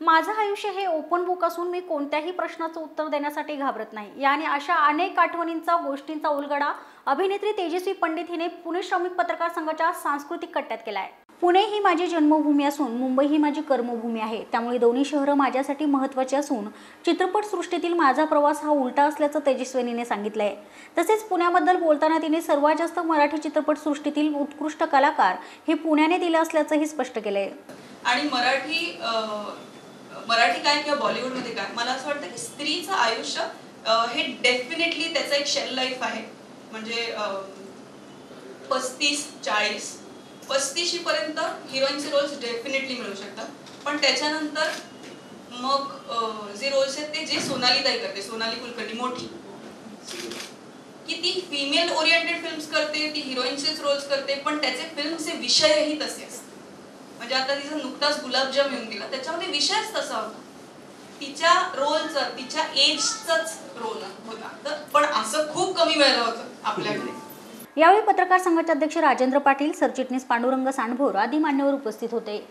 माझं आयुष्य हे ओपन बुक असून मी कोणत्याही प्रश्नाचं उत्तर देण्यासाठी घाबरत नाही. याने अशा अनेक आठवणींचा गोष्टींचा उलगडा अभिनेत्री तेजस्वी पंडित हिने पुणे श्रमिक पत्रकार संघाच्या सांस्कृतिक कट्ट्यात केला आहे पुणे ही माझी जन्मभूमी असून मुंबई ही माझी कर्मभूमी आहे. त्यामुळे दोन्ही शहरं माझ्यासाठी महत्त्वाची असून चित्रपटसृष्टीतील माझा प्रवास हा उलटा असल्याचं तेजस्विनीने सांगितलं आहे तसेच पुण्याबद्दल बोलताना तिने सर्वात जास्त मराठी चित्रपटसृष्टीतील उत्कृष्ट कलाकार हे पुण्याने दिलं असल्याचंही स्पष्ट केलं आहे आणि मराठी मराठी काय किंवा बॉलिवूडमध्ये काय मला असं वाटतं की स्त्रीचं आयुष्य हे डेफिनेटली त्याचं एक शेल लाईफ आहे. म्हणजे पस्तीस चाळीस पस्तीशी पर्यंत हिरोईनचे रोल्स डेफिनेटली मिळू शकतात. पण त्याच्यानंतर मग जे रोल्स आहेत ते जे सोनाली ताई करते सोनाली कुलकर्णी मोठी. की ती फिमेल ओरिएंटेड फिल्म्स करते ती हिरोईनचेच रोल्स करते पण त्याचे फिल्मचे विषयही तसे असतात. म्हणजे आता तिचा नुकताच गुलाबजाम येऊन गेला त्याच्यामध्ये विषयच तसा होता. तिच्या रोलचा तिच्या एजचाच रोल होता. पण असं खूप कमी वेळेला होतं आपल्याकडे. यावेळी पत्रकार संघाचे अध्यक्ष राजेंद्र पाटील सरचिटणीस पांडुरंग सांडभोर आदी मान्यवर उपस्थित होते.